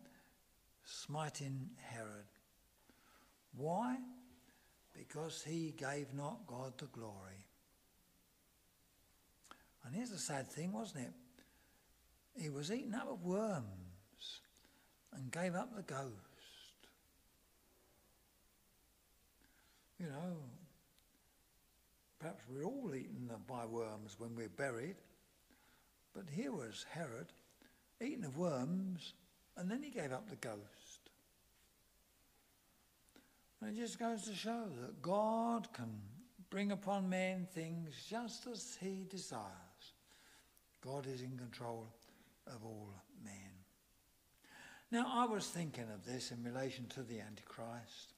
smiting Herod. Why? Because he gave not God the glory. And here's the sad thing, wasn't it? He was eaten up of worms and gave up the ghost. You know, we're all eaten by worms when we're buried. But here was Herod, eaten of worms, and then he gave up the ghost. And it just goes to show that God can bring upon men things just as he desires. God is in control of all men. Now, I was thinking of this in relation to the Antichrist.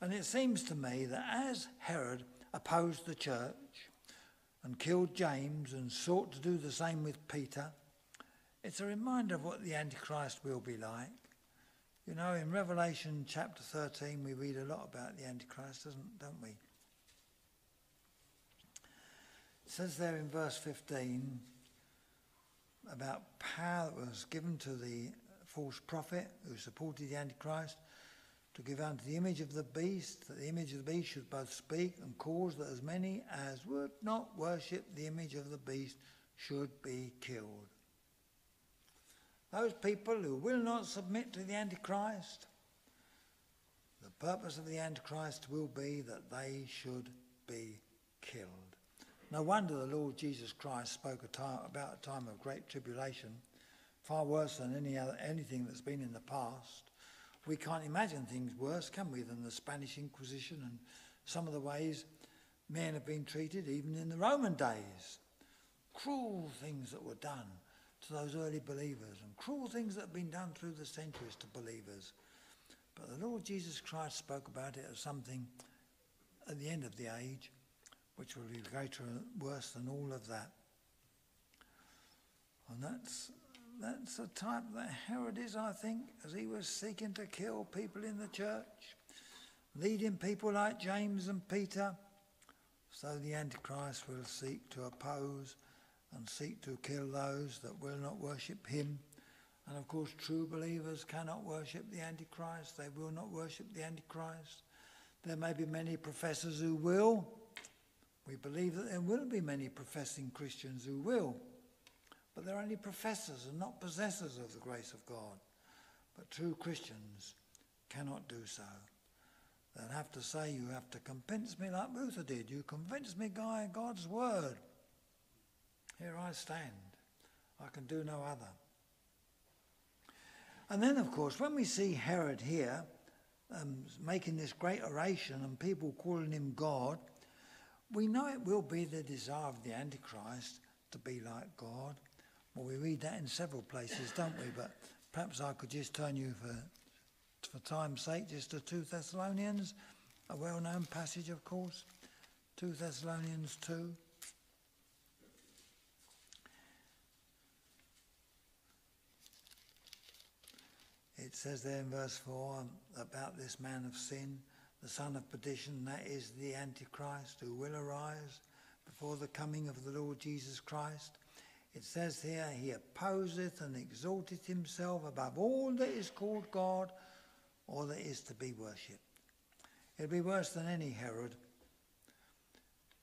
And it seems to me that as Herod opposed the church and killed James and sought to do the same with Peter, it's a reminder of what the Antichrist will be like. You know, in Revelation chapter 13, we read a lot about the Antichrist, doesn't, don't we? It says there in verse 15 about power that was given to the false prophet who supported the Antichrist to give unto the image of the beast, that the image of the beast should both speak and cause that as many as would not worship the image of the beast should be killed. Those people who will not submit to the Antichrist, the purpose of the Antichrist will be that they should be killed. No wonder the Lord Jesus Christ spoke a time, about a time of great tribulation, far worse than any other, anything that's been in the past. We can't imagine things worse, can we, than the Spanish Inquisition and some of the ways men have been treated, even in the Roman days. Cruel things that were done to those early believers and cruel things that have been done through the centuries to believers. But the Lord Jesus Christ spoke about it as something at the end of the age which will be greater and worse than all of that. And that's that's the type that Herod is, I think, as he was seeking to kill people in the church, leading people like James and Peter. So the Antichrist will seek to oppose and seek to kill those that will not worship him. And of course, true believers cannot worship the Antichrist. They will not worship the Antichrist. There may be many professors who will. We believe that there will be many professing Christians who will. But they're only professors and not possessors of the grace of God. But true Christians cannot do so. They'll have to say, You have to convince me like Luther did. You convince me by God's word. Here I stand. I can do no other. And then, of course, when we see Herod here um, making this great oration and people calling him God, we know it will be the desire of the Antichrist to be like God. Well, we read that in several places, don't we? But perhaps I could just turn you for, for time's sake just to 2 Thessalonians, a well known passage, of course. 2 Thessalonians 2. It says there in verse 4 um, about this man of sin, the son of perdition, that is the Antichrist who will arise before the coming of the Lord Jesus Christ. It says here, he opposeth and exalteth himself above all that is called God or that is to be worshipped. It'll be worse than any Herod.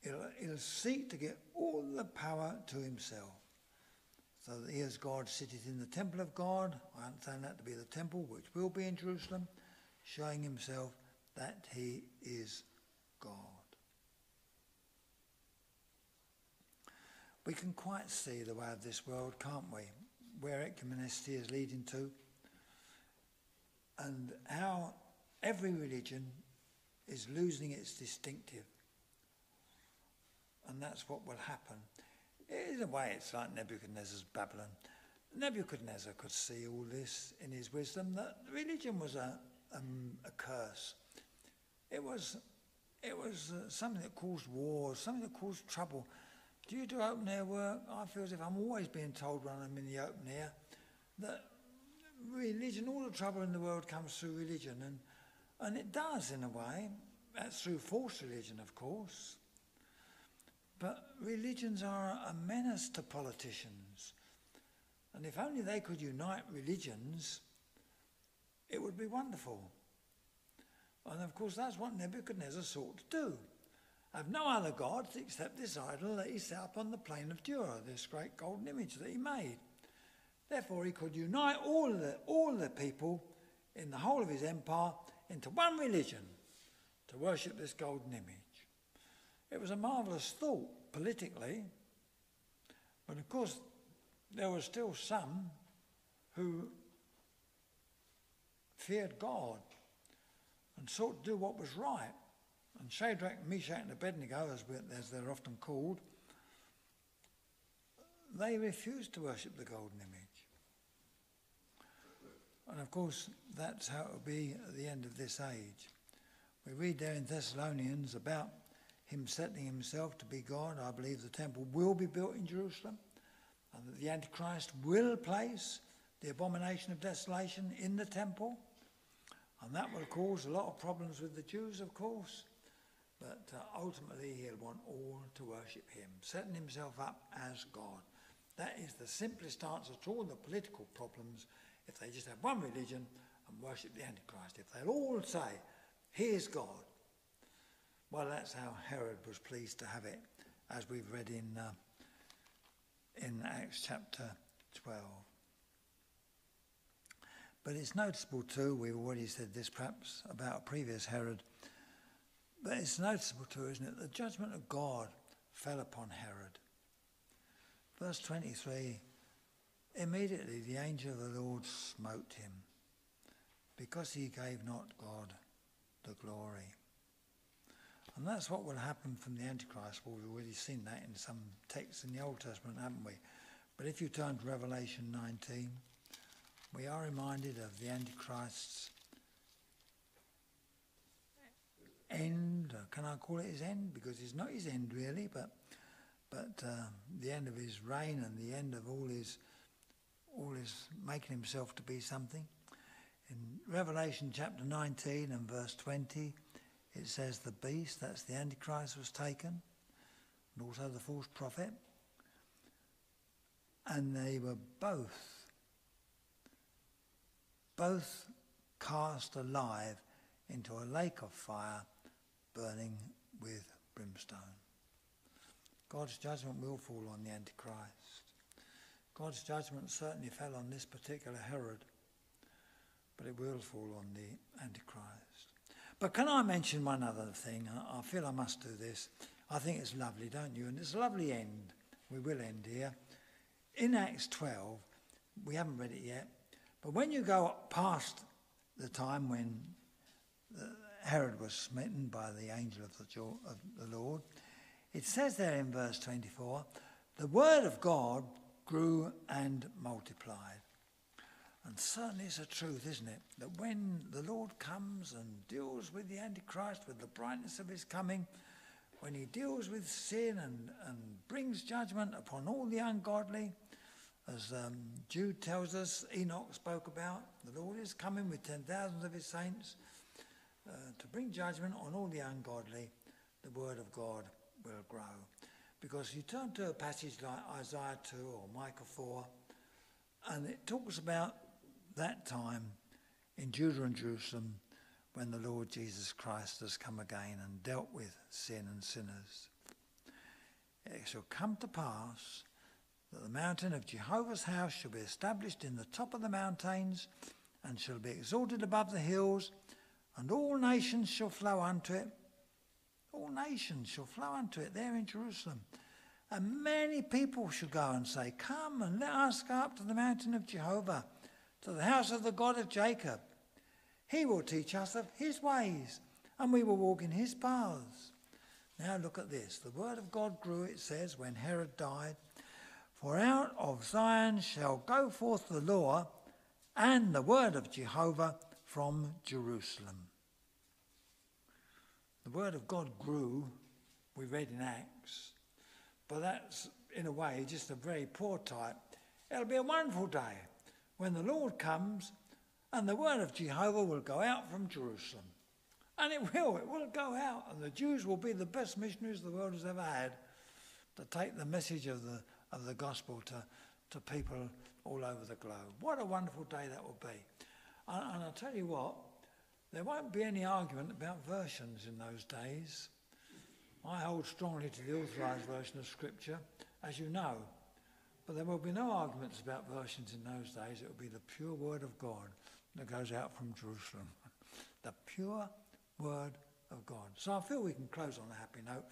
It'll, it'll seek to get all the power to himself so that he as God sitteth in the temple of God. I understand that to be the temple which will be in Jerusalem, showing himself that he is God. We can quite see the way of this world, can't we? Where ecumenicity is leading to, and how every religion is losing its distinctive. And that's what will happen in a way, it's like Nebuchadnezzar's Babylon. Nebuchadnezzar could see all this in his wisdom that religion was a, um, a curse. It was, it was uh, something that caused wars, something that caused trouble. Do you do open air work? I feel as if I'm always being told when I'm in the open air that religion, all the trouble in the world comes through religion. And, and it does in a way. That's through false religion, of course. But religions are a menace to politicians. And if only they could unite religions, it would be wonderful. And of course, that's what Nebuchadnezzar sought to do. Have no other gods except this idol that he set up on the plain of Dura, this great golden image that he made. Therefore, he could unite all the, all the people in the whole of his empire into one religion to worship this golden image. It was a marvellous thought politically, but of course there were still some who feared God and sought to do what was right. And Shadrach, Meshach, and Abednego, as, as they're often called, they refused to worship the golden image. And of course, that's how it will be at the end of this age We read there in Thessalonians about him setting himself to be God. I believe the temple will be built in Jerusalem and that the Antichrist will place the abomination of desolation in the temple. And that will cause a lot of problems with the Jews, of course. But uh, ultimately, he'll want all to worship him, setting himself up as God. That is the simplest answer to all the political problems if they just have one religion and worship the Antichrist. If they'll all say, Here's God. Well, that's how Herod was pleased to have it, as we've read in, uh, in Acts chapter 12. But it's noticeable too, we've already said this perhaps about a previous Herod, but it's noticeable too, isn't it? The judgment of God fell upon Herod. Verse 23 Immediately the angel of the Lord smote him, because he gave not God the glory. And that's what will happen from the Antichrist. Well, we've already seen that in some texts in the Old Testament, haven't we? But if you turn to Revelation 19, we are reminded of the Antichrist's end. Can I call it his end? Because it's not his end really, but but uh, the end of his reign and the end of all his all his making himself to be something. In Revelation chapter 19 and verse 20, it says the beast, that's the Antichrist, was taken, and also the false prophet, and they were both, both cast alive into a lake of fire burning with brimstone. God's judgment will fall on the Antichrist. God's judgment certainly fell on this particular Herod, but it will fall on the Antichrist. But can I mention one other thing? I feel I must do this. I think it's lovely, don't you? And it's a lovely end. We will end here. In Acts 12, we haven't read it yet, but when you go past the time when Herod was smitten by the angel of the, of the Lord, it says there in verse 24, the word of God grew and multiplied. And certainly it's a truth, isn't it? That when the Lord comes and deals with the Antichrist with the brightness of his coming, when he deals with sin and, and brings judgment upon all the ungodly, as um, Jude tells us, Enoch spoke about, the Lord is coming with ten thousands of his saints uh, to bring judgment on all the ungodly. The word of God will grow. Because you turn to a passage like Isaiah 2 or Micah 4, and it talks about that time in Judah and Jerusalem when the Lord Jesus Christ has come again and dealt with sin and sinners. It shall come to pass that the mountain of Jehovah's house shall be established in the top of the mountains and shall be exalted above the hills, and all nations shall flow unto it. All nations shall flow unto it there in Jerusalem. And many people shall go and say, Come and let us go up to the mountain of Jehovah to the house of the God of Jacob. He will teach us of his ways, and we will walk in his paths. Now look at this. The word of God grew, it says, when Herod died. For out of Zion shall go forth the law and the word of Jehovah from Jerusalem. The word of God grew, we read in Acts, but that's in a way just a very poor type. It'll be a wonderful day when the Lord comes and the word of Jehovah will go out from Jerusalem. And it will, it will go out, and the Jews will be the best missionaries the world has ever had to take the message of the, of the gospel to, to people all over the globe. What a wonderful day that will be. And, and I'll tell you what, there won't be any argument about versions in those days. I hold strongly to the authorized version of Scripture, as you know. But there will be no arguments about versions in those days. It will be the pure word of God that goes out from Jerusalem. the pure word of God. So I feel we can close on a happy note.